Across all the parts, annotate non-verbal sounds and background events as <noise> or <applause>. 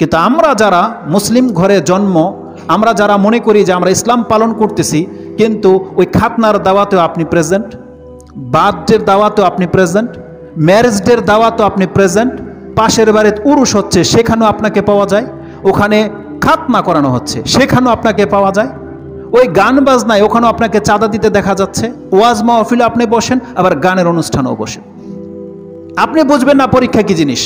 কিন্তু আমরা যারা মুসলিম ঘরে জন্ম, আমরা যারা মনে করি যে আমরা ইসলাম পালন করতেছি, কিন্তু ওই খাতনার দাওয়াতেও আপনি প্রেজেন্ট বার্থডের দাওয়াতেও আপনি প্রেজেন্ট ম্যারেজ ডের দাওয়াতেও আপনি প্রেজেন্ট পাশের বাড়িতে উরুষ হচ্ছে সেখানেও আপনাকে পাওয়া যায়, ওখানে খাতনা করানো হচ্ছে সেখানেও আপনাকে পাওয়া যায়, ওই গান বাজনায় ওখানেও আপনাকে চাঁদা দিতে দেখা যাচ্ছে, ওয়াজ মাহফিলে আপনি বসেন, আবার গানের অনুষ্ঠানেও বসেন। আপনি বুঝবেন না পরীক্ষা কি জিনিস?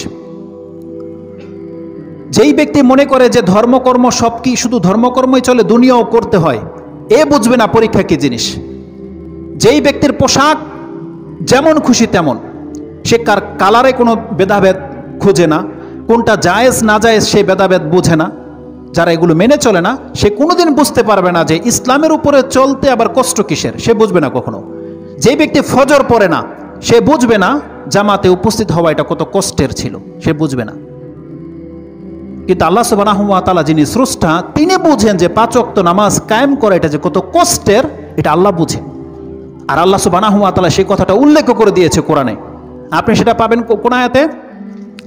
যেই ব্যক্তি মনে করে যে ধর্মকর্ম সব কি শুধু ধর্মকর্মই চলে, দুনিয়াও করতে হয়, এ বুঝবে না পরীক্ষা কি জিনিস। যেই ব্যক্তির পোশাক যেমন খুশি তেমন, সে কার কালারে কোনো ভেদাভেদ খুঁজে না, কোনটা জায়েজ না জায়েজ সে ভেদাভেদ বুঝে না। যারা এগুলো মেনে চলে না, সে কোনোদিন বুঝতে পারবে না যে ইসলামের উপরে চলতে আবার কষ্ট কিসের, সে বুঝবে না কখনো। যেই ব্যক্তি ফজর পড়ে না, সে বুঝবে না জামাতে উপস্থিত হওয়া এটা কত কষ্টের ছিল, সে বুঝবে না। কিন্তু আল্লাহ সুবাহ যিনি স্রষ্টা, তিনি বুঝেন যে পাচক্ত নামাজ কায়েম করা এটা যে কত কষ্টের, এটা আল্লাহ বুঝেন। আর আল্লাহ সুবাহ তালা সেই কথাটা উল্লেখ করে দিয়েছে কোরআনে। আপনি সেটা পাবেন কোন আয়াতে?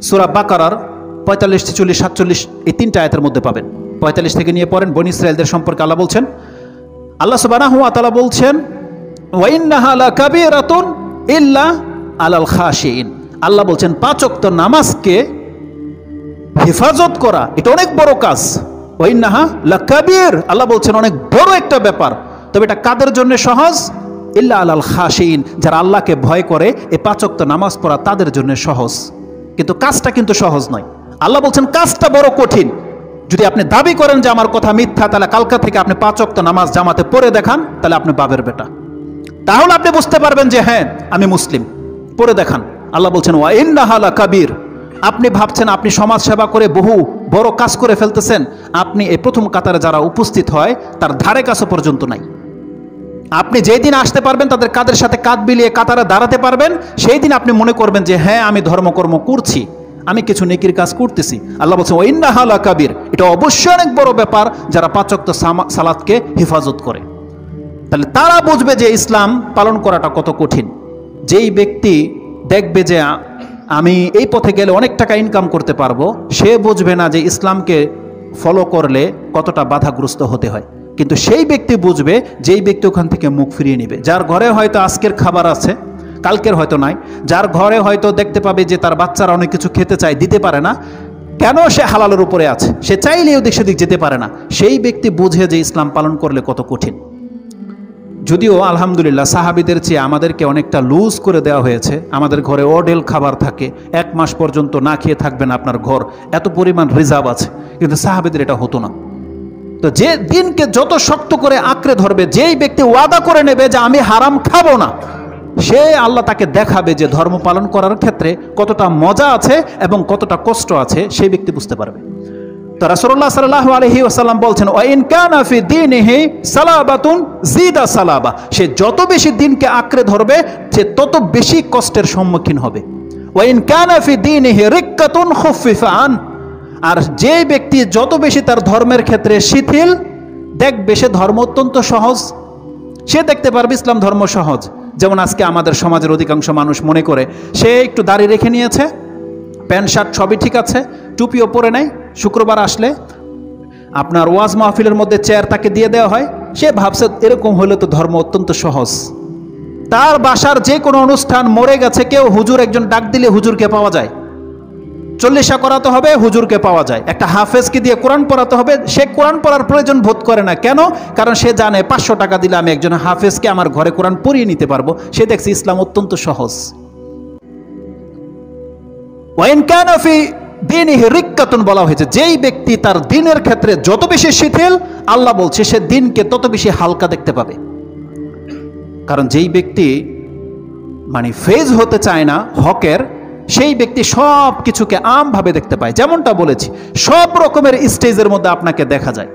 সুরা বাকারার পঁয়তাল্লিশ ছেচল্লিশ সাতচল্লিশ, এই তিনটা আয়াতের মধ্যে পাবেন। পঁয়তাল্লিশ থেকে নিয়ে পড়েন, বনি ইসরায়েলদের সম্পর্কে আল্লাহ বলছেন, আল্লাহ সুবাহ তালা বলছেন আলাল খাশিন আল্লাহ বলছেন পাচক্ত নামাজকে হেফাজত করা, এটা অনেক বড় কাজ। ওইনাহা লাকাবির। আল্লাহ বলছেন, অনেক বড় একটা ব্যাপার। তবে এটা কাদের জন্য সহজ? ইল্লা আলাল খাসিন যারা আল্লাহকে ভয় করে, এ পাচক্ত নামাজ পড়া তাদের জন্য সহজ। কিন্তু কাজটা কিন্তু সহজ নয়। আল্লাহ বলছেন, কাজটা বড় কঠিন। যদি আপনি দাবি করেন যে আমার কথা মিথ্যা, তাহলে কালকা থেকে আপনি পাচক্ত নামাজ জামাতে পড়ে দেখান, তাহলে আপনি বাবের বেটা। তাহলে আপনি বুঝতে পারবেন যে হ্যাঁ আমি মুসলিম। পড়ে দেখান। আল্লাহ বলছেন, ওয়া ইন্নাহালা কাবির আপনি ভাবছেন আপনি সমাজ সেবা করে বহু বড় কাজ করে ফেলতেছেন, আপনি এই প্রথম কাতারে যারা উপস্থিত হয়, তার ধারে কাছে পর্যন্ত নাই। আপনি যেই দিন আসতে পারবেন, তাদের কাদের সাথে কাঁধ বিলিয়ে কাতারে দাঁড়াতে পারবেন সেই দিন আপনি মনে করবেন যে হ্যাঁ আমি ধর্মকর্ম করছি, আমি কিছু নেকির কাজ করতেছি। আল্লাহ বলছেন ওইন্নাহালা কাবির এটা অবশ্যই অনেক বড় ব্যাপার, যারা পাচক্ত সালাদকে হেফাজত করে। তাহলে তারা বুঝবে যে ইসলাম পালন করাটা কত কঠিন। যেই ব্যক্তি দেখবে যে আমি এই পথে গেলে অনেক টাকা ইনকাম করতে পারব। সে বুঝবে না যে ইসলামকে ফলো করলে কতটা বাধাগ্রস্ত হতে হয়। কিন্তু সেই ব্যক্তি বুঝবে যেই ব্যক্তি ওখান থেকে মুখ ফিরিয়ে নেবে। যার ঘরে হয়তো আজকের খাবার আছে, কালকের হয়তো নাই। যার ঘরে হয়তো দেখতে পাবে যে তার বাচ্চারা অনেক কিছু খেতে চায়, দিতে পারে না। কেন সে হালালের উপরে আছে? সে চাইলেও দিক সেদিক যেতে পারে না। সেই ব্যক্তি বুঝে যে ইসলাম পালন করলে কত কঠিন। যদিও আলহামদুলিল্লাহ সাহাবিদের চেয়ে আমাদেরকে অনেকটা লুজ করে দেওয়া হয়েছে, আমাদের ঘরে অডেল খাবার থাকে, এক মাস পর্যন্ত না খেয়ে থাকবেন আপনার ঘর, এত পরিমাণ রিজার্ভ আছে, কিন্তু সাহাবিদের এটা হতো না। তো যে দিনকে যত শক্ত করে আঁকড়ে ধরবে, যেই ব্যক্তি ওয়াদা করে নেবে যে আমি হারাম খাব না, সে আল্লাহ তাকে দেখাবে যে ধর্ম পালন করার ক্ষেত্রে কতটা মজা আছে এবং কতটা কষ্ট আছে, সেই ব্যক্তি বুঝতে পারবে। তো রাসূলুল্লাহ সাল্লাল্লাহু আলাইহি ওয়াসাল্লাম বলছেন, ওয়া ইন কানা ফি দীনিহি সালাবাতুন জিদা সালাবা। সে যত বেশি দিনকে আঁকড়ে ধরবে, সে তত বেশি কষ্টের সম্মুখীন হবে। ওয়া ইন কানা ফি দীনিহি রিক্কাতুন খুফিফা আর যে ব্যক্তি যত বেশি তার ধর্মের ক্ষেত্রে শিথিল, দেখবে সে ধর্ম অত্যন্ত সহজ। সে দেখতে পারবে ইসলাম ধর্ম সহজ। যেমন আজকে আমাদের সমাজের অধিকাংশ মানুষ মনে করে, সে একটু দাড়ি রেখে নিয়েছে, প্যান্ট শার্ট সবই ঠিক আছে, টুপিও পরে নেয় শুক্রবার আসলে আপনার ওয়াজ মাহফিলের মধ্যে চেয়ার তাকে দিয়ে দেওয়া হয়। সে ভাবছে এরকম হলে তো ধর্ম অত্যন্ত সহজ। তার বাসার যে কোনো অনুষ্ঠান মরে গেছে, কেউ হুজুর একজন ডাক দিলে হুজুরকে পাওয়া যায়। চল্লিশা করাতে হবে, হুজুরকে পাওয়া যায়। একটা হাফেজকে দিয়ে কোরআন পড়াতে হবে, সে কোরআন পড়ার প্রয়োজন বোধ করে না। কেন? কারণ সে জানে, পাঁচশো টাকা দিলে আমি একজন হাফেজকে আমার ঘরে কোরআন পড়িয়ে নিতে পারব। সে দেখছে ইসলাম অত্যন্ত সহজ। ওয়াইন ক্যানফি দিনহি রিক্কাতুন বলা হয়েছে, যেই ব্যক্তি তার দিনের ক্ষেত্রে যত বেশি শিথিল, আল্লাহ বলছে সে দিনকে তত বেশি হালকা দেখতে পাবে। কারণ যেই ব্যক্তি মানে ফেজ হতে চায় না, হকের, সেই ব্যক্তি সব কিছুকে আমভাবে দেখতে পায়। যেমনটা বলেছি, সব রকমের স্টেজের মধ্যে আপনাকে দেখা যায়।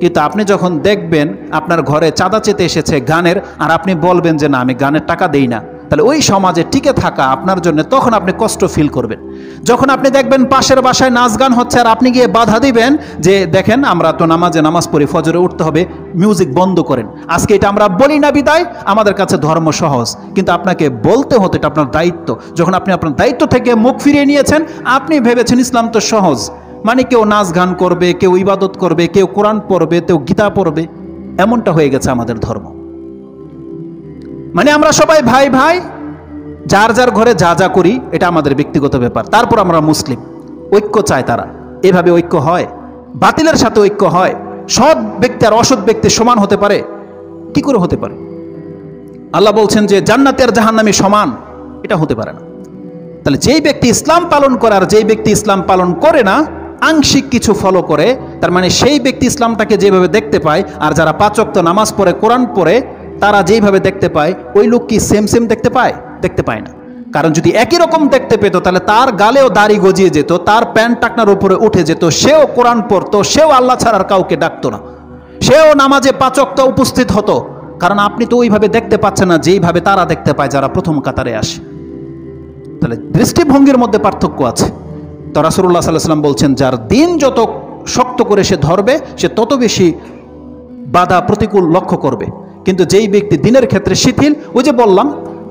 কিন্তু আপনি যখন দেখবেন, আপনার ঘরে চাঁদা চেতে এসেছে গানের, আর আপনি বলবেন যে না, আমি গানের টাকা দেই না। তাহলে ওই সমাজে টিকে থাকা আপনার জন্য তখন আপনি কষ্ট ফিল করবেন। যখন আপনি দেখবেন পাশের বাসায় নাচ গান হচ্ছে আর আপনি গিয়ে বাধা দিবেন যে, দেখেন, আমরা তো নামাজে নামাজ পড়ি, ফজরে উঠতে হবে মিউজিক বন্ধ করেন। আজকে এটা আমরা বলি না বিদায়, আমাদের কাছে ধর্ম সহজ। কিন্তু আপনাকে বলতে হতো, এটা আপনার দায়িত্ব। যখন আপনি আপনার দায়িত্ব থেকে মুখ ফিরিয়ে নিয়েছেন, আপনি ভেবেছেন ইসলাম তো সহজ। মানে কেউ নাচ গান করবে, কেউ ইবাদত করবে, কেউ কোরআন পড়বে, কেউ গীতা পড়বে। এমনটা হয়ে গেছে আমাদের ধর্ম। মানে আমরা সবাই ভাই ভাই, যার যার ঘরে যা যা করি, এটা আমাদের ব্যক্তিগত ব্যাপার। তারপর আমরা মুসলিম। ঐক্য চায় তারা। এভাবে ঐক্য হয়। বাতিলের সাথে ঐক্য হয়। সৎ ব্যক্তি আর অসৎ ব্যক্তি সমান হতে পারে। কি করে হতে পারে? আল্লাহ বলছেন যে, জান্নাতি আর জাহান্নামি সমান, এটা হতে পারে না। তাহলে যেই ব্যক্তি ইসলাম পালন করে আর যেই ব্যক্তি ইসলাম পালন করে না, আংশিক কিছু ফলো করে, তার মানে সেই ব্যক্তি ইসলামটাকে যেভাবে দেখতে পায়, আর যারা পাঁচক্ত নামাজ পড়ে, কোরআন পড়ে তারা যেইভাবে দেখতে পায়, ওই লোক কি সেম সেম দেখতে পায়? দেখতে পায় না। কারণ যদি একই রকম দেখতে পেত, তাহলে তার গালেও দাড়ি গজিয়ে যেত, তার প্যান্ট টাকনার উপরে উঠে যেত, সেও কোরআন পড়তো, সেও আল্লাহ ছাড়ার কাউকে ডাকতো না। সেও নামাজে পাচকটা উপস্থিত হতো। কারণ আপনি তো ওইভাবে দেখতে পাচ্ছেন না, যেইভাবে তারা দেখতে পায়, যারা প্রথম কাতারে আসে। তাহলে দৃষ্টিভঙ্গির মধ্যে পার্থক্য আছে। তো রাসুল্লাহ সাল্লাম বলছেন, যার দিন যত শক্ত করে সে ধরবে, সে তত বেশি বাধা প্রতিকূল লক্ষ্য করবে। কিন্তু যেই ব্যক্তি দিনের ক্ষেত্রে শিথিল, ওই যে বললাম,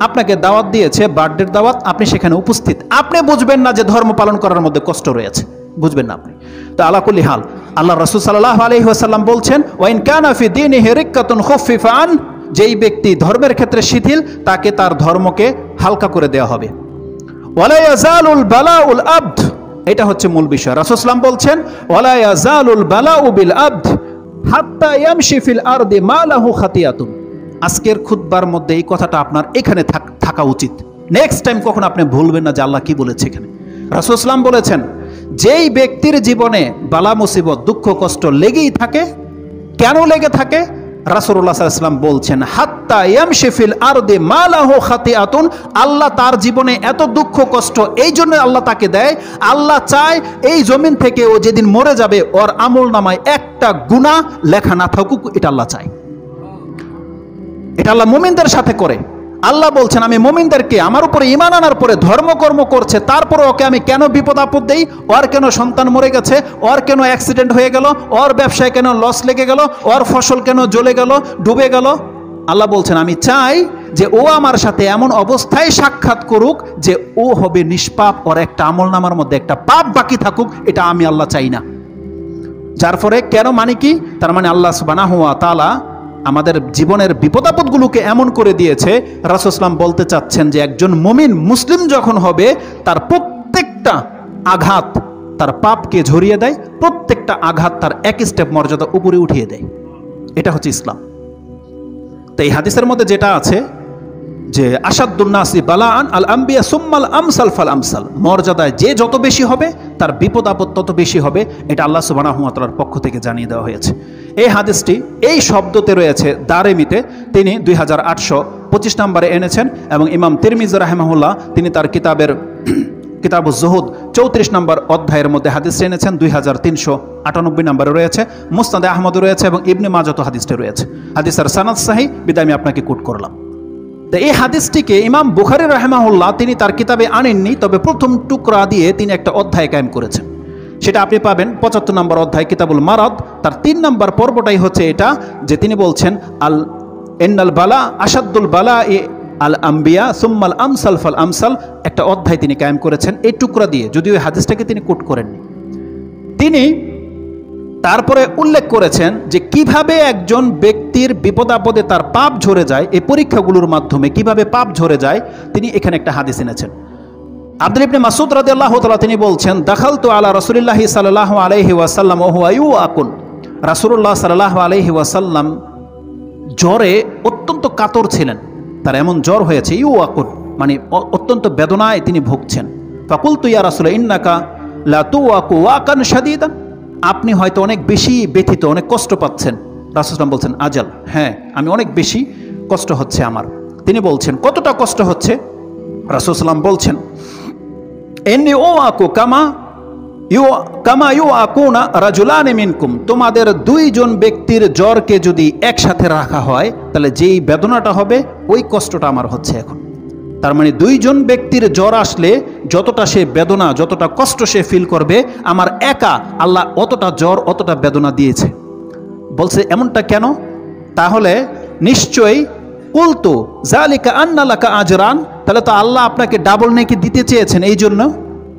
আপনাকে দাওয়াত দিয়েছে বার্থডের দাওয়াত, আপনি সেখানে উপস্থিত। আপনি বুঝবেন না যে ধর্ম পালন করার মধ্যে কষ্ট রয়েছে। বুঝবেন না আপনি। তো আলাকুল্লি হাল আল্লাহ রসুল সাল্লাহ আলহি আসাল্লাম বলছেন, ওয়াইন কানাফি দিন হেরিকাতুন খফিফান যেই ব্যক্তি ধর্মের ক্ষেত্রে শিথিল, তাকে তার ধর্মকে হালকা করে দেওয়া হবে। ওয়ালাইয়াজালুল বালাউল আব্দ এটা হচ্ছে মূল বিষয়। রাসুসলাম বলছেন ওয়ালাইয়াজালুল বিল আব্দ আজকের খুতবার মধ্যে এই কথাটা আপনার এখানে থাকা উচিত। নেক্সট টাইম কখন আপনি ভুলবেন না যে আল্লাহ কি বলেছে এখানে। রাসুসলাম বলেছেন, যেই ব্যক্তির জীবনে বালা মুসিবত দুঃখ কষ্ট লেগেই থাকে, কেন লেগে থাকে? রাসুল্লাহ সাল্লাম বলছেন, হাত্তা ইয়ামশেফিল আর দে মালাহ খাতে আতুন আল্লাহ তার জীবনে এত দুঃখ, কষ্ট, এই জন্য আল্লাহ তাকে দেয়, আল্লাহ চায় এই জমিন থেকে ও যেদিন মরে যাবে, ওর আমল নামায় একটা গুণা লেখা না থাকুক, এটা আল্লাহ চায়। এটা আল্লাহ মোমিনদের সাথে করে। আল্লাহ বলছেন, আমি মোমিনদেরকে আমার উপরে ইমান আনার পরে ধর্মকর্ম করছে তারপরে ওকে আমি কেন বিপদ আপদ দেই? ওর কেন সন্তান মরে গেছে? ওর কেন অ্যাক্সিডেন্ট হয়ে গেল? ওর ব্যবসায় কেন লস লেগে গেল? ওর ফসল কেন জ্বলে গেল? ডুবে গেল? আল্লাহ বলছেন, আমি চাই যে ও আমার সাথে এমন অবস্থায় সাক্ষাৎ করুক যে ও হবে নিষ্পাপ, ওর একটা আমল নামার মধ্যে একটা পাপ বাকি থাকুক, এটা আমি আল্লাহ চাই না। যার ফলে কেন মানে কি? তার মানে আল্লাহ সুবানা হুয়া তালা আমাদের জীবনের বিপদাপদগুলোকে এমন করে দিয়েছে রাসুসলাম বলতে চাচ্ছেন যে একজন মমিন মুসলিম যখন হবে, তার প্রত্যেকটা আঘাত তার পাপকে ঝরিয়ে দেয়, প্রত্যেকটা আঘাত তার এক স্টেপ মর্যাদা উপরে উঠিয়ে দেয়। এটা হচ্ছে ইসলাম। তো এই হাদিসের মধ্যে যেটা আছে যে আসাদুন্নাসি বালান আল আম্বিয়া সুম্মাল আমসাল ফাল আমসাল। মর্যাদায় যে যত বেশি হবে, তার বিপদ আপদ তত বেশি হবে, এটা আল্লাহ সুবানাহমাতার পক্ষ থেকে জানিয়ে দেওয়া হয়েছে। এই হাদিসটি, এই শব্দতে রয়েছে দারেমিতে, তিনি দুই হাজার আটশো পঁচিশ নম্বরে এনেছেন এবং ইমাম তিরমিজ রাহেমাহুল্লাহ, তিনি তার কিতাবের <clears throat> কিতাব জহুদ চৌত্রিশ নম্বর অধ্যায়ের মধ্যে হাদিস এনেছেন, দুই হাজার তিনশো আটানব্বই নম্বরে রয়েছে মুস্তাদে আহমদ রয়েছে এবং ইবনে মাজত হাদিসটি রয়েছে। হাদিসের সানাদ সাহি, বিদায় আমি আপনাকে কোট করলাম। তো এই হাদিসটিকে ইমাম বুখারি রাহেমাহুল্লাহ তিনি তার কিতাবে আনেননি, তবে প্রথম টুকরা দিয়ে তিনি একটা অধ্যায় কায়েম করেছেন। সেটা আপনি পাবেন পঁচাত্তর নম্বর অধ্যায় কিতাবুল মারাদ। তার তিন নম্বর পর্বটাই হচ্ছে এটা যে তিনি বলছেন, আল এন্নাল বালা আসাদুল বালা এ আল আম্বিয়া সুম্মাল আমসাল ফাল আমসাল। একটা অধ্যায় তিনি কায়েম করেছেন এই টুকরা দিয়ে। যদিও হাদিসটাকে তিনি কোট করেননি। তিনি তারপরে উল্লেখ করেছেন যে কীভাবে একজন ব্যক্তির বিপদ আপদে তার পাপ ঝরে যায়, এই পরীক্ষাগুলোর মাধ্যমে কীভাবে পাপ ঝরে যায়, তিনি এখানে একটা হাদিস এনেছেন। আব্দুল ইবনে মাসুদ রাদি আল্লাহ তালা তিনি বলছেন দাখাল তো আলা রসুলিল্লাহি সাল্লাহ আলহি ওয়াসাল্লাম ওহু আয়ু আকুন রাসুল্লাহ সাল্লাহ আলহি ওয়াসাল্লাম জ্বরে অত্যন্ত কাতর ছিলেন। তার এমন জ্বর হয়েছে ইউ আকুন মানে অত্যন্ত বেদনায় তিনি ভুগছেন। ফাকুল তুইয়া রাসুল, ইন্নাকা লা তু আকু ওয়াকান সাদিদান আপনি হয়তো অনেক বেশি ব্যথিত, অনেক কষ্ট পাচ্ছেন। রাসুসলাম বলছেন, আজাল। হ্যাঁ আমি অনেক বেশি কষ্ট হচ্ছে আমার। তিনি বলছেন, কতটা কষ্ট হচ্ছে? রাসুসলাম বলছেন এমনি ও আকু কামা ইউ কামা ইউ আকুনা রাজুলান মিনকুম। তোমাদের দুইজন ব্যক্তির জ্বরকে যদি একসাথে রাখা হয়, তাহলে যেই বেদনাটা হবে, ওই কষ্টটা আমার হচ্ছে এখন। তার মানে দুইজন ব্যক্তির জ্বর আসলে যতটা সে বেদনা, যতটা কষ্ট সে ফিল করবে, আমার একা আল্লাহ অতটা জ্বর, অতটা বেদনা দিয়েছে। বলছে, এমনটা কেন? তাহলে নিশ্চয়ই উল্তো জালিকা আন্নালাকা আজরান, তাহলে তো আল্লাহ আপনাকে ডাবল নেকি দিতে চেয়েছেন এই জন্য।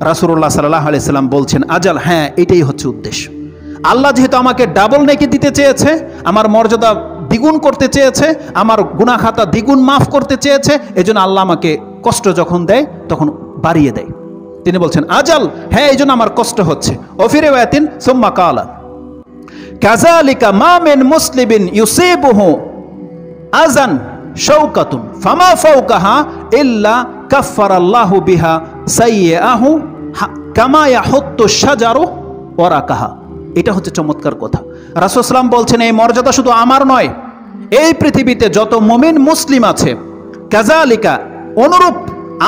রাসুল্লাহ সাল্লাহ আলাইসাল্লাম বলছেন, আজাল হ্যাঁ এটাই হচ্ছে উদ্দেশ্য। আল্লাহ যেহেতু আমাকে ডাবল নেকি দিতে চেয়েছে, আমার মর্যাদা দ্বিগুণ করতে চেয়েছে, আমার গুনাখাতা দ্বিগুণ মাফ করতে চেয়েছে, এজন্য আল্লাহ আমাকে কষ্ট যখন দেয়, তখন বাড়িয়ে দেয়। তিনি বলছেন, আজাল হ্যাঁ এই জন্য আমার কষ্ট হচ্ছে। ওফিরে ওয়াতিন সোম্মা কালা কাজালিকা মা মুসলিমিন ইউসিবুহু আজান শৌকাতুন ফামা ফাওকাহা ইল্লা কাফফারাল্লাহু বিহা সাইয়্যাহু কামা ইয়াহুত্তু শাজারু ওয়ারাকাহা এটা হচ্ছে চমৎকার কথা। রাসূলুল্লাহ বলছেন, এই মর্যাদা শুধু আমার নয় এই পৃথিবীতে যত মুমিন মুসলিম আছে কাজালিকা অনুরূপ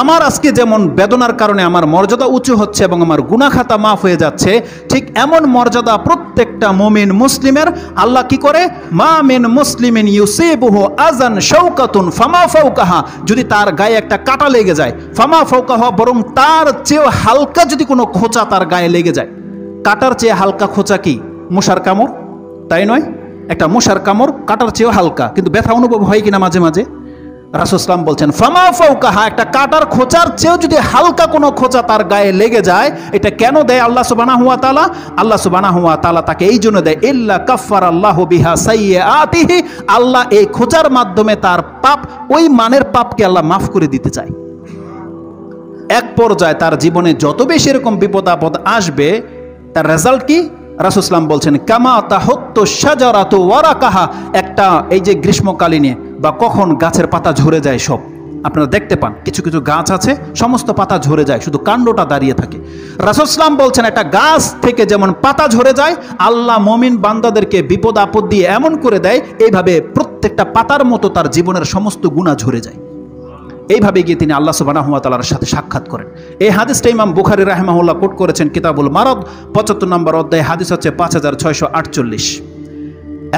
আমার আজকে যেমন বেদনার কারণে আমার মর্যাদা উঁচু হচ্ছে এবং আমার গুনাখাতা মাফ হয়ে যাচ্ছে, ঠিক এমন মর্যাদা প্রত্যেকটা মুমিন মুসলিমের। আল্লাহ কি করে? মা মিন মুসলিমিন ইউসিবুহু আজান শৌকাতুন ফামা ফাউকাহা যদি তার গায়ে একটা কাটা লেগে যায়, ফামা ফাউকাহা বরং তার চেয়েও হালকা যদি কোনো খোঁচা তার গায়ে লেগে যায়। কাটার চেয়ে হালকা খোঁচা কি? মশার কামড়? তাই নয়? একটা মশার কামড়, কাটার চেয়েও হালকা, কিন্তু ব্যথা অনুভব হয় কিনা মাঝে মাঝে? রাসুসলাম বলছেন, ফামা ফৌকাহা একটা কাটার খোঁচার চেয়েও যদি হালকা কোনো খোঁচা তার গায়ে লেগে যায়, এটা কেন দেয় আল্লাহ সুবানা হুয়া তালা আল্লাহ সুবানা হুয়া তালা তাকে এই জন্য দেয়, ইল্লা কাফার আল্লাহ বিহা সাইয়ে আতিহি আল্লাহ এই খোঁচার মাধ্যমে তার পাপ, ওই মানের পাপকে আল্লাহ মাফ করে দিতে চায়। এক পর্যায়ে তার জীবনে যত বেশি এরকম বিপদ আপদ আসবে, তার রেজাল্ট কি? রাসুসলাম বলছেন, কামা তাহত্ত সাজারাত ওয়ারা কাহা একটা এই যে গ্রীষ্মকালীনে বা কখন গাছের পাতা ঝরে যায় সব। আপনারা দেখতে পান, কিছু কিছু গাছ আছে, সমস্ত পাতা ঝরে যায়, শুধু কাণ্ডটা দাঁড়িয়ে থাকে। রাসুসলাম বলছেন, একটা গাছ থেকে যেমন পাতা ঝরে যায়, আল্লাহ মমিন বান্দাদেরকে বিপদ আপদ দিয়ে এমন করে দেয়, এইভাবে প্রত্যেকটা পাতার মতো তার জীবনের সমস্ত গুণা ঝরে যায়। এইভাবে গিয়ে তিনি আল্লাহ সুবানাহতালার সাথে সাক্ষাৎ করেন। এই হাদিসটা ইমাম বুখারি রাহমাহুল্লাহ কোট করেছেন কিতাবুল মারদ, পঁচাত্তর নম্বর অধ্যায়, হাদিস হচ্ছে পাঁচ হাজার ছয়শো আটচল্লিশ।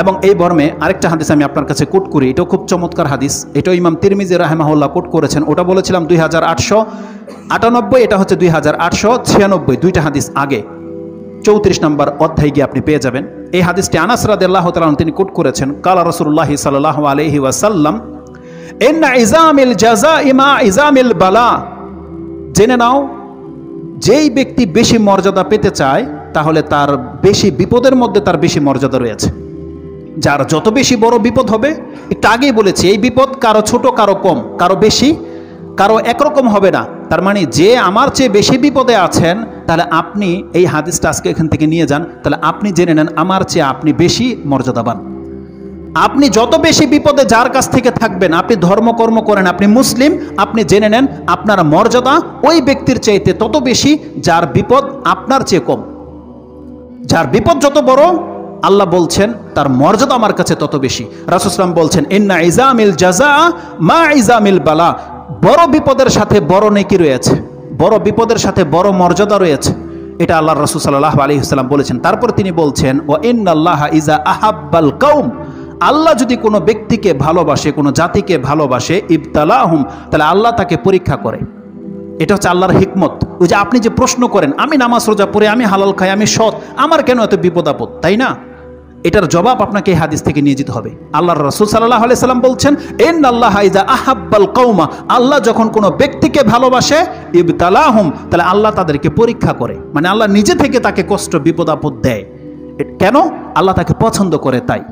এবং এই বর্মে আরেকটা হাদিস আমি আপনার কাছে কোট করি, এটাও খুব চমৎকার হাদিস, এটাও ইমাম তিরমিজি রাহেমাহুল্লাহ কোট করেছেন, ওটা বলেছিলাম দুই হাজার আটশো আটানব্বই, এটা হচ্ছে দুই হাজার আটশো ছিয়ানব্বই, দুইটা হাদিস আগে। চৌত্রিশ নম্বর অধ্যায় গিয়ে আপনি পেয়ে যাবেন। এই হাদিসটি আনাস রাদিল্লাহ তালাম তিনি কোট করেছেন, কালা রসুল্লাহি সাল্লাহ আলহি ওয়াসাল্লাম এন্না ইজামিল জাজা ইমা ইজামিল বালা জেনে নাও, যেই ব্যক্তি বেশি মর্যাদা পেতে চায়, তাহলে তার বেশি বিপদের মধ্যে তার বেশি মর্যাদা রয়েছে। যার যত বেশি বড় বিপদ হবে, একটু আগেই বলেছি, এই বিপদ কারও ছোট, কারও কম, কারও বেশি, কারও একরকম হবে না। তার মানে যে আমার চেয়ে বেশি বিপদে আছেন, তাহলে আপনি এই হাদিসটা আজকে এখান থেকে নিয়ে যান। তাহলে আপনি জেনে নেন, আমার চেয়ে আপনি বেশি মর্যাদাবান। আপনি যত বেশি বিপদে যার কাছ থেকে থাকবেন, আপনি ধর্মকর্ম করেন, আপনি মুসলিম, আপনি জেনে নেন আপনার মর্যাদা ওই ব্যক্তির চাইতে তত বেশি, যার বিপদ আপনার চেয়ে কম। যার বিপদ যত বড়, আল্লাহ বলছেন, তার মর্যাদা আমার কাছে তত বেশি। রাসুসলাম বলছেন, ইন্না ইজামিল জাজা মা ইজামিল বালা বড় বিপদের সাথে বড় নেকি রয়েছে, বড় বিপদের সাথে বড় মর্যাদা রয়েছে। এটা আল্লাহ রসুল সাল্লাহ আলহিহাল্লাম বলেছেন। তারপর তিনি বলছেন ও ইন্নাল্লাহ ইজা আহাব্বাল কৌম আল্লাহ যদি কোনো ব্যক্তিকে ভালোবাসে, কোনো জাতিকে ভালোবাসে, ইবতালাহুম, তাহলে আল্লাহ তাকে পরীক্ষা করে। এটা হচ্ছে আল্লাহর হিকমত। ওই যে আপনি যে প্রশ্ন করেন, আমি নামাজ রোজা পড়ে, আমি হালাল খাই, আমি সৎ, আমার কেন এত বিপদ আপদ? তাই না? এটার জবাব আপনাকে এই হাদিস থেকে নিয়ে যেতে হবে। আল্লাহ রসুল সাল্লাহ সাল্লাম বলছেন এন আল্লাহ ইজা আহাব্বাল কৌমা আল্লাহ যখন কোনো ব্যক্তিকে ভালোবাসে, ইবতালাহুম, তাহলে আল্লাহ তাদেরকে পরীক্ষা করে। মানে আল্লাহ নিজে থেকে তাকে কষ্ট, বিপদ আপদ দেয়। কেন? আল্লাহ তাকে পছন্দ করে তাই।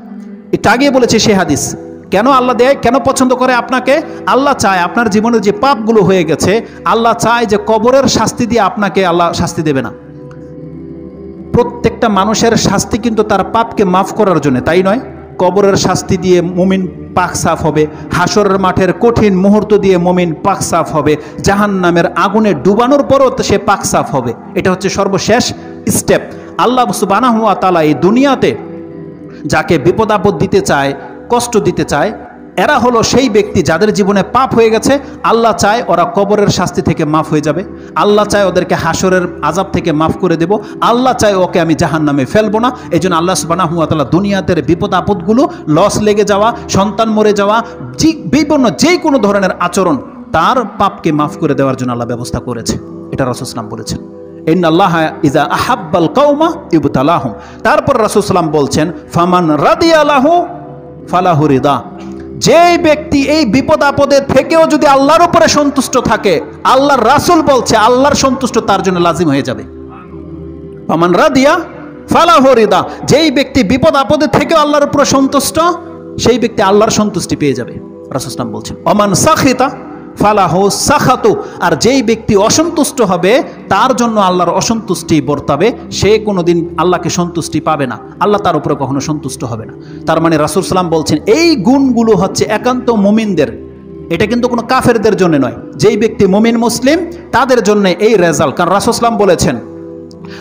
এটা আগে বলেছে সে হাদিস। কেন আল্লাহ দেয়? কেন পছন্দ করে আপনাকে? আল্লাহ চায় আপনার জীবনে যে পাপগুলো হয়ে গেছে, আল্লাহ চায় যে কবরের শাস্তি দিয়ে আপনাকে আল্লাহ শাস্তি দেবে না। প্রত্যেকটা মানুষের শাস্তি কিন্তু তার পাপকে মাফ করার জন্য, তাই নয়? কবরের শাস্তি দিয়ে মুমিন পাক সাফ হবে হাসরের মাঠের কঠিন মুহূর্ত দিয়ে মুমিন পাক সাফ হবে জাহান নামের আগুনে ডুবানোর পরও সে পাক সাফ হবে। এটা হচ্ছে সর্বশেষ স্টেপ আল্লাহ সুবানাহ তালা এই দুনিয়াতে যাকে বিপদ আপদ দিতে চায়, কষ্ট দিতে চায়, এরা হলো সেই ব্যক্তি যাদের জীবনে পাপ হয়ে গেছে, আল্লাহ চায় ওরা কবরের শাস্তি থেকে মাফ হয়ে যাবে। আল্লাহ চায় ওদেরকে হাসরের আজাব থেকে মাফ করে দেব। আল্লাহ চায় ওকে আমি জাহান নামে ফেলব না। এই জন্য আল্লাহ সুবানা হুয়াতালা দুনিয়াতে বিপদ আপদগুলো লস লেগে যাওয়া, সন্তান মরে যাওয়া বিভিন্ন যে কোনো ধরনের আচরণ তার পাপকে মাফ করে দেওয়ার জন্য আল্লাহ ব্যবস্থা করেছে। এটা রসুসলাম বলেছেন। ইজা তারপর রাসুসলাম বলছেন, ফামান রাদি আলাহু ফালাহু যেই ব্যক্তি এই বিপদ আপদে থেকেও যদি আল্লাহর উপরে সন্তুষ্ট থাকে, আল্লাহর রাসূল বলছে আল্লাহর সন্তুষ্ট তার জন্য লাজিম হয়ে যাবে। পামান রাদিয়া ফালাহ রিদা। যেই ব্যক্তি বিপদ আপদে থেকেও আল্লাহর উপরে সন্তুষ্ট, সেই ব্যক্তি আল্লাহর সন্তুষ্টি পেয়ে যাবে রাসুসলাম বলছেন। অমান সাখিতা ফালাহ সাখাতু, আর যেই ব্যক্তি অসন্তুষ্ট হবে, তার জন্য আল্লাহর অসন্তুষ্টি বর্তাবে। সে কোনো দিন আল্লাহকে সন্তুষ্টি পাবে না। আল্লাহ তার উপরে কখনো সন্তুষ্ট হবে না। তার মানে রাসুল সাল্লাম বলছেন, এই গুণগুলো হচ্ছে একান্ত মুমিনদের। এটা কিন্তু কোনো কাফেরদের জন্য নয়। যেই ব্যক্তি মুমিন মুসলিম, তাদের জন্য এই রেজাল্ট। কারণ রাসুসলাম বলেছেন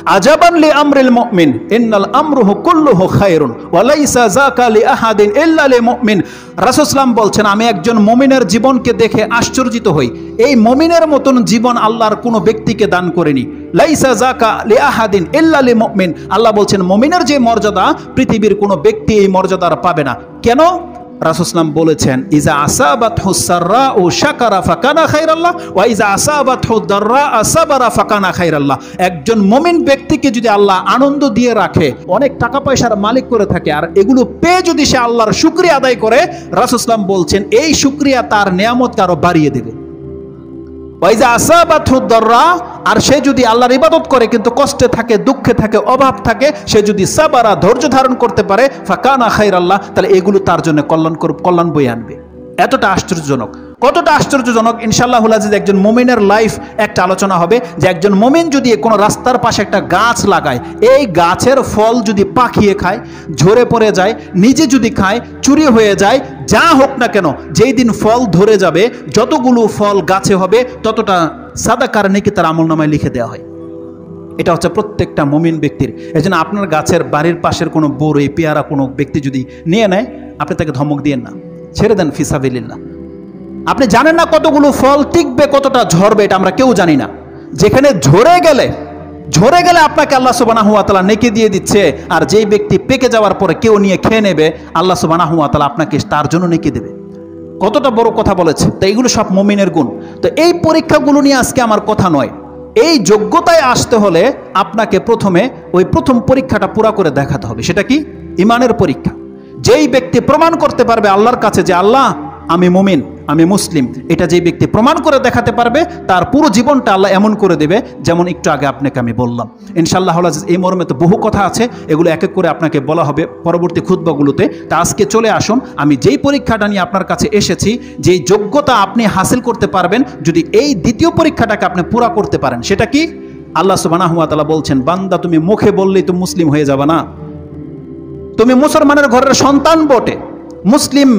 আজাবান লি আমরিল মুমিন, ইন্নাল আমরুহু কুল্লুহু খায়রুন, ওয়া লাইসা যাকা লি আহাদিন ইল্লা লি মুমিন। রাসূলুল্লাহ বলছেন, আমি একজন মুমিনের জীবনকে দেখে আশ্চর্যিত হই। এই মুমিনের মতন জীবন আল্লাহর কোনো ব্যক্তিকে দান করেনি। লাইসা যাকা লি আহাদিন ইল্লা লি মুমিন। আল্লাহ বলছেন, মুমিনের যে মর্যাদা, পৃথিবীর কোনো ব্যক্তি এই মর্যাদার পাবে না। কেন? রাসুসলাম বলেছেন, ইজা আসাবাত হুসাররা ও শাকারা ফাকানা খাইরাল্লাহ, ওয়া ইজা আসাবাত হুদাররা আসাবারা ফাকানা খাইরাল্লাহ। একজন মমিন ব্যক্তিকে যদি আল্লাহ আনন্দ দিয়ে রাখে, অনেক টাকা পয়সার মালিক করে থাকে, আর এগুলো পেয়ে যদি সে আল্লাহর শুক্রিয়া আদায় করে রাসুসলাম বলছেন, এই শুক্রিয়া তার নিয়ামতকে আরও বাড়িয়ে দেবে। আর সে যদি আল্লাহর ইবাদত করে কিন্তু কষ্টে থাকে, দুঃখে থাকে, অভাব থাকে, সে যদি সাবারা, ধৈর্য ধারণ করতে পারে ফাঁকা না খাই আল্লাহ তাহলে এগুলো তার জন্য কল্যাণ কল্যাণ বই আনবে। এতটা আশ্চর্যজনক। কতটা আশ্চর্যজনক ইনশাল্লাহ আজিজ একজন মোমিনের লাইফ একটা আলোচনা হবে যে একজন মোমিন যদি কোনো রাস্তার পাশে একটা গাছ লাগায়, এই গাছের ফল যদি পাখিয়ে খায়, ঝরে পড়ে যায়, নিজে যদি খায়, চুরি হয়ে যায়, যা হোক না কেন, যেই দিন ফল ধরে যাবে, যতগুলো ফল গাছে হবে, ততটা সাদা কারণে কি তার আমল নামায় লিখে দেওয়া হয়। এটা হচ্ছে প্রত্যেকটা মমিন ব্যক্তির। এই জন্য আপনার গাছের বাড়ির পাশের কোনো বড়ই পেয়ারা কোনো ব্যক্তি যদি নিয়ে নেয়, আপনি তাকে ধমক দিয়েন না। ছেড়ে দেন ফিসাবিল্লা আপনি জানেন না কতগুলো ফল টিকবে, কতটা ঝরবে, এটা আমরা কেউ জানি না। যেখানে ঝরে গেলে ঝরে গেলে আপনাকে আল্লাহ সুবানা হুয়া তালা নেকে দিয়ে দিচ্ছে, আর যেই ব্যক্তি পেকে যাওয়ার পরে কেউ নিয়ে খেয়ে নেবে, আল্লাহ সুবানা হুয়া তালা আপনাকে তার জন্য নেকে দেবে। কতটা বড় কথা বলেছে। তো এইগুলো সব মমিনের গুণ। তো এই পরীক্ষাগুলো নিয়ে আজকে আমার কথা নয়। এই যোগ্যতায় আসতে হলে আপনাকে প্রথমে ওই প্রথম পরীক্ষাটা পুরা করে দেখাতে হবে। সেটা কি? ইমানের পরীক্ষা। যেই ব্যক্তি প্রমাণ করতে পারবে আল্লাহর কাছে যে, আল্লাহ আমি মুমিন, আমি মুসলিম, এটা যে ব্যক্তি প্রমাণ করে দেখাতে পারবে, তার পুরো জীবনটা আল্লাহ এমন করে দেবে যেমন একটু আগে আপনাকে আমি বললাম। ইনশাল্লাহ এই মর্মে তো বহু কথা আছে, এগুলো এক এক করে আপনাকে বলা হবে পরবর্তী খুদ্বাগুলোতে তা আজকে চলে আসুন, আমি যেই পরীক্ষাটা নিয়ে আপনার কাছে এসেছি, যেই যোগ্যতা আপনি হাসিল করতে পারবেন, যদি এই দ্বিতীয় পরীক্ষাটাকে আপনি পুরা করতে পারেন, সেটা কি? আল্লাহ সুবানাহুয়াতালা বলছেন, বান্দা, তুমি মুখে বললেই তো মুসলিম হয়ে যাবে না। তুমি মুসলমানের ঘরের সন্তান বটে, মুসলিম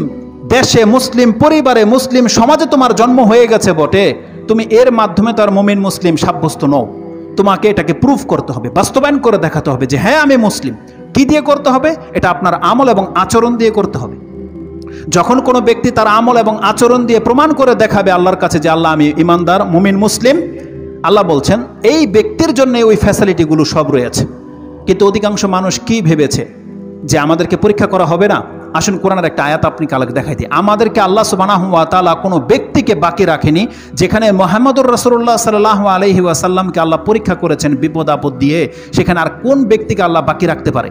দেশে মুসলিম, পরিবারে মুসলিম, সমাজে তোমার জন্ম হয়ে গেছে বটে। তুমি এর মাধ্যমে তার মমিন, মুসলিম সাব্যস্ত নও। তোমাকে এটাকে প্রুফ করতে হবে, বাস্তবায়ন করে দেখাতে হবে যে হ্যাঁ আমি মুসলিম। কি দিয়ে করতে হবে? এটা আপনার আমল এবং আচরণ দিয়ে করতে হবে। যখন কোনো ব্যক্তি তার আমল এবং আচরণ দিয়ে প্রমাণ করে দেখাবে আল্লাহর কাছে যে, আল্লাহ, আমি ইমানদার, মুমিন, মুসলিম, আল্লাহ বলছেন, এই ব্যক্তির জন্য ওই ফ্যাসিলিটিগুলো সব রয়েছে। কিন্তু অধিকাংশ মানুষ কি ভেবেছে? যে, আমাদেরকে পরীক্ষা করা হবে না। আসুন কোরআনের একটা আয়াত আপনি কালকে দেখাই দিই। আমাদেরকে আল্লাহ সুবানাহ তালা কোনো ব্যক্তিকে বাকি রাখেনি, যেখানে মোহাম্মদুর রসুল্লাহ সাল্লাহ আলহি ওয়াসাল্লামকে আল্লাহ পরীক্ষা করেছেন বিপদ আপদ দিয়ে, সেখানে আর কোন ব্যক্তিকে আল্লাহ বাকি রাখতে পারে?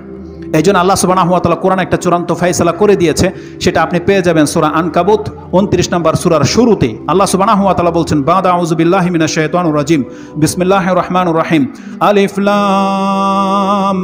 এই জন্য আল্লাহ সুবাহ তালা কোরআন একটা চূড়ান্ত ফাইসলা করে দিয়েছে, সেটা আপনি পেয়ে যাবেন সুরা আনকাবুত, উনত্রিশ নম্বর সুরার শুরুতে। আল্লাহ সুবাহ তালা বলছেন, বাদা আউজুবিল্লাহ মিনা শৈতান রাজিম। বিসমিল্লাহ রহমান রাহিম। আলিফলাম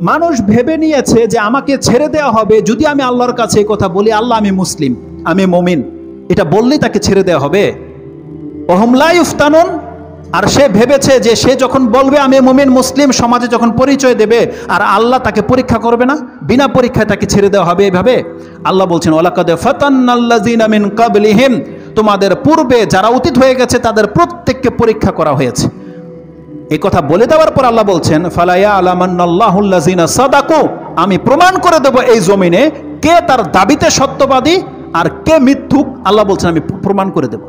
মানুষ ভেবে নিয়েছে যে আমাকে ছেড়ে দেওয়া হবে, যদি আমি আল্লাহর কাছে কথা বলি, আল্লাহ আমি মুসলিম, আমি মমিন। এটা বললেই তাকে ছেড়ে দেওয়া হবে। অহমলাই উফতানুন আর সে ভেবেছে যে সে যখন বলবে, আমি মমিন, মুসলিম, সমাজে যখন পরিচয় দেবে, আর আল্লাহ তাকে পরীক্ষা করবে না, বিনা পরীক্ষায় তাকে ছেড়ে দেওয়া হবে এভাবে। আল্লাহ বলছেন ওলাকাদে কাবলিহিম, তোমাদের পূর্বে যারা অতীত হয়ে গেছে, তাদের প্রত্যেককে পরীক্ষা করা হয়েছে। এই কথা বলে দেওয়ার পর আল্লাহ বলছেন ফালাইয়া আলামান্নাল্লাহুল্লাজিনা সাদাকু আমি প্রমাণ করে দেব এই জমিনে কে তার দাবিতে সত্যবাদী আর কে মিথ্যুক। আল্লাহ বলছেন, আমি প্রমাণ করে দেব।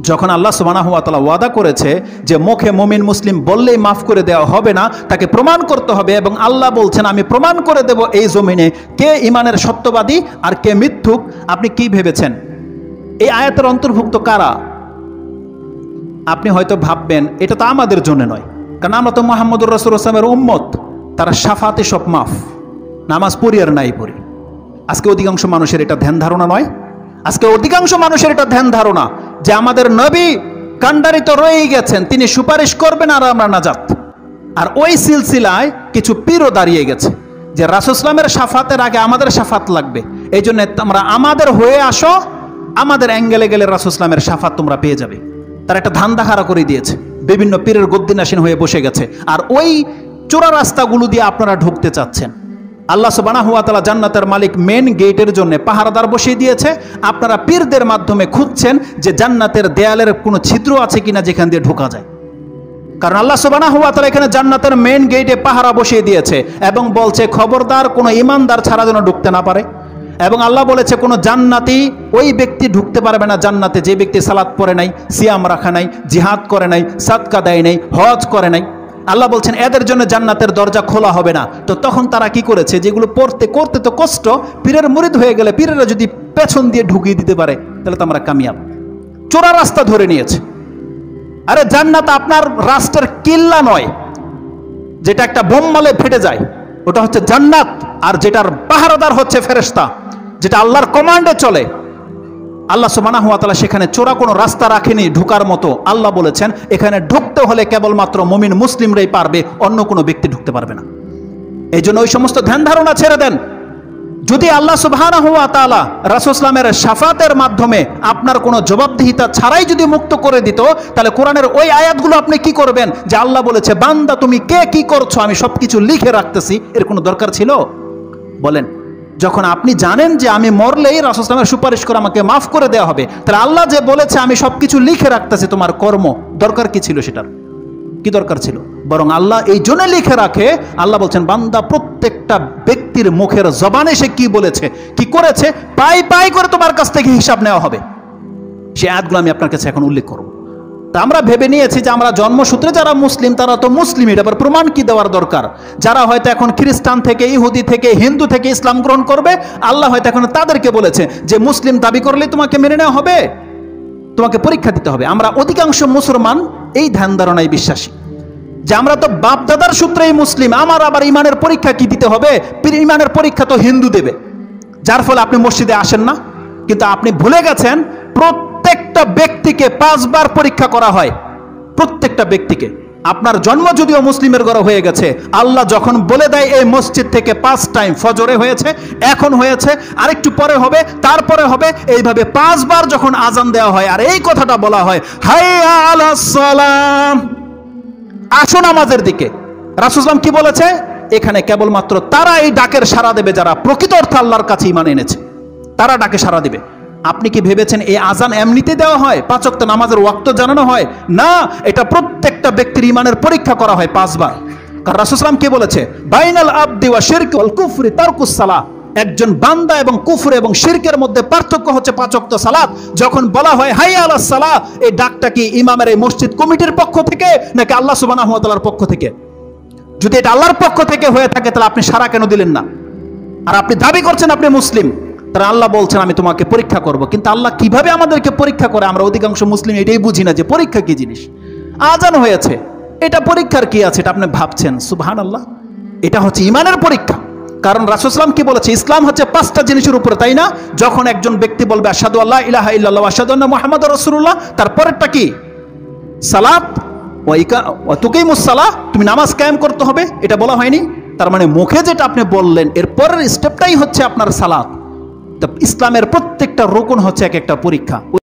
যখন আল্লাহ সুবানাহ তালা ওয়াদা করেছে যে মুখে মমিন মুসলিম বললেই মাফ করে দেওয়া হবে না, তাকে প্রমাণ করতে হবে এবং আল্লাহ বলছেন, আমি প্রমাণ করে দেব এই জমিনে কে ইমানের সত্যবাদী আর কে মিথ্যুক। আপনি কি ভেবেছেন? এই আয়াতের অন্তর্ভুক্ত কারা? আপনি হয়তো ভাববেন, এটা তো আমাদের জন্য নয়। কারণ আমরা তো মোহাম্মদুর রসুল আসলামের উম্মত। তারা সাফাতে সব মাফ। নামাজ পড়ি আর নাই পড়ি। আজকে অধিকাংশ মানুষের এটা ধ্যান ধারণা নয়। আজকে অধিকাংশ মানুষের এটা ধ্যান ধারণা যে আমাদের নবী কান্ডারিত রয়েই গেছেন, তিনি সুপারিশ করবেন আর আমরা নাজাত। আর ওই সিলসিলায় কিছু পীরও দাঁড়িয়ে গেছে, যে রাসুসলামের সাফাতের আগে আমাদের সাফাত লাগবে। এই জন্য তোমরা আমাদের হয়ে আসো, আমাদের অ্যাঙ্গেলে গেলে রাসুসলামের সাফাত তোমরা পেয়ে যাবে। তার একটা ধান্দা খাড়া করে দিয়েছে। বিভিন্ন পীরের গদ্দিনাসীন হয়ে বসে গেছে। আর ওই চোরা রাস্তাগুলো দিয়ে আপনারা ঢুকতে চাচ্ছেন। আল্লাহ সুবানাহ তালা জান্নাতের মালিক মেন গেটের জন্য পাহারাদার বসিয়ে দিয়েছে। আপনারা পীরদের মাধ্যমে খুঁজছেন যে জান্নাতের দেয়ালের কোনো ছিদ্র আছে কিনা যেখান দিয়ে ঢোকা যায়। কারণ আল্লাহ সুবানা হুয়া তারা এখানে জান্নাতের মেন গেটে পাহারা বসিয়ে দিয়েছে এবং বলছে, খবরদার কোনো ইমানদার ছাড়া যেন ঢুকতে না পারে। এবং আল্লাহ বলেছে, কোনো জান্নাতি ওই ব্যক্তি ঢুকতে পারবে না জান্নাতে। যে ব্যক্তি সালাত পরে নাই, সিয়াম রাখা নাই, জিহাদ করে নাই, সাদকা দেয় নাই, হজ করে নাই, আল্লাহ বলছেন, এদের জন্য জান্নাতের দরজা খোলা হবে না। তো তখন তারা কি করেছে, যেগুলো পড়তে, করতে তো কষ্ট, পীরের মরিদ হয়ে গেলে পীরেরা যদি পেছন দিয়ে ঢুকিয়ে দিতে পারে, তাহলে তো আমরা কামিয়াব। চোরা রাস্তা ধরে নিয়েছে। আরে জান্নাত আপনার রাষ্ট্রের কিল্লা নয়, যেটা একটা বোম মালে ফেটে যায়, ওটা হচ্ছে জান্নাত, আর যেটার পাহারাদার হচ্ছে ফেরেস্তা যেটা আল্লাহর কমান্ডে চলে। আল্লাহ সুবানা হুয়া তালা সেখানে চোরা কোনো রাস্তা রাখেনি ঢুকার মতো। আল্লাহ বলেছেন, এখানে ঢুকতে হলে কেবলমাত্র মমিন মুসলিমরাই পারবে, অন্য কোনো ব্যক্তি ঢুকতে পারবে না। এই জন্য ওই সমস্ত ধ্যান ধারণা ছেড়ে দেন। যদি আল্লাহ সুবহানা হুয়া তালা রাসুসলামের সাফাতের মাধ্যমে আপনার কোনো জবাবদিহিতা ছাড়াই যদি মুক্ত করে দিত, তাহলে কোরআনের ওই আয়াতগুলো আপনি কি করবেন? যে আল্লাহ বলেছে, বান্দা তুমি কে কি করছ? আমি সব কিছু লিখে রাখতেছি। এর কোনো দরকার ছিল? বলেন। যখন আপনি জানেন যে আমি মরলেই রাসুসলামের সুপারিশ করে আমাকে মাফ করে দেওয়া হবে, তাহলে আল্লাহ যে বলেছে, আমি সব কিছু লিখে রাখতেছি তোমার কর্ম দরকার কি ছিল সেটার? কি দরকার ছিল? বরং আল্লাহ এই জন্য লিখে রাখে, আল্লাহ বলছেন, বান্দা প্রত্যেকটা ব্যক্তির মুখের জবানে সে কি বলেছে, কি করেছে, পাই পাই করে তোমার কাছ থেকে হিসাব নেওয়া হবে। সে আয়াতগুলো আমি আপনার কাছে এখন উল্লেখ করব। তা আমরা ভেবে নিয়েছি যে আমরা জন্মসূত্রে যারা মুসলিম, তারা তো মুসলিম। এটা আবার প্রমাণ কি দেওয়ার দরকার? যারা হয়তো এখন খ্রিস্টান থেকে, ইহুদি থেকে, হিন্দু থেকে ইসলাম গ্রহণ করবে, আল্লাহ হয়তো এখন তাদেরকে বলেছে যে মুসলিম দাবি করলে তোমাকে মেনে নেওয়া হবে, তোমাকে পরীক্ষা দিতে হবে। আমরা অধিকাংশ মুসলমান এই ধ্যান ধারণায় বিশ্বাসী। যে আমরা তো বাপ দাদার সূত্রেই মুসলিম, আমার আবার ইমানের পরীক্ষা কি দিতে হবে? ইমানের পরীক্ষা তো হিন্দু দেবে। যার ফলে আপনি মসজিদে আসেন না। কিন্তু আপনি ভুলে গেছেন প্রত্যেকটা ব্যক্তিকে পাঁচবার পরীক্ষা করা হয়। প্রত্যেকটা ব্যক্তিকে। আপনার জন্ম যদিও মুসলিমের ঘরে হয়ে গেছে, আল্লাহ যখন বলে দেয় এই মসজিদ থেকে পাঁচ টাইম ফজরে হয়েছে, এখন হয়েছে, আরেকটু পরে হবে, তারপরে হবে, এইভাবে পাঁচবার যখন আজান দেওয়া হয়, আর এই কথাটা বলা হয় হাই সালাম। আসো নামাজের দিকে। রাসুসলাম কি বলেছে? এখানে কেবলমাত্র তারা এই ডাকের সাড়া দেবে যারা প্রকৃত অর্থে আল্লাহর কাছে ইমান এনেছে। তারা ডাকে সাড়া দিবে। আপনি কি ভেবেছেন এই আজান এমনিতে দেওয়া হয়? পাঁচক্ত নামাজের ওয়াক্ত জানানো হয়? না, এটা প্রত্যেকটা ব্যক্তির ইমানের পরীক্ষা করা হয় পাঁচবার। কারণ রাসুসলাম কি বলেছে? বাইনাল আব্দি ওয়া শিরক ওয়াল কুফরি তারকুস সালাহ একজন বান্দা এবং কুফর এবং শিরকের মধ্যে পার্থক্য হচ্ছে পাঁচক্ত সালাত। যখন বলা হয় হাই আল্লাহ সালাহ এই ডাকটা কি ইমামের এই মসজিদ কমিটির পক্ষ থেকে নাকি আল্লাহ সুবানাহ তালার পক্ষ থেকে? যদি এটা আল্লাহর পক্ষ থেকে হয়ে থাকে, তাহলে আপনি সারা কেন দিলেন না? আর আপনি দাবি করছেন আপনি মুসলিম। তারা আল্লাহ বলছেন, আমি তোমাকে পরীক্ষা করব। কিন্তু আল্লাহ কীভাবে আমাদেরকে পরীক্ষা করে? আমরা অধিকাংশ মুসলিম এটাই বুঝি না যে পরীক্ষা কি জিনিস? আজান হয়েছে। এটা পরীক্ষার কি আছে? এটা আপনি ভাবছেন। সুবহান আল্লাহ এটা হচ্ছে ইমানের পরীক্ষা। কারণ রাসুসলাম কি বলেছে? ইসলাম হচ্ছে পাঁচটা জিনিসের উপরে, তাই না? যখন একজন ব্যক্তি বলবে আসাদু আল্লাহ ইলাহা ইল্লাল্লাহ আসাদু মোহাম্মদ রসুল্লাহ তারপরেরটা কি? সালাত তুকিমুসালাহ তুমি নামাজ কায়েম করতে হবে। এটা বলা হয়নি। তার মানে মুখে যেটা আপনি বললেন, এর পরের স্টেপটাই হচ্ছে আপনার সালাত। ইসলামের প্রত্যেকটা রোকন হচ্ছে এক একটা পরীক্ষা।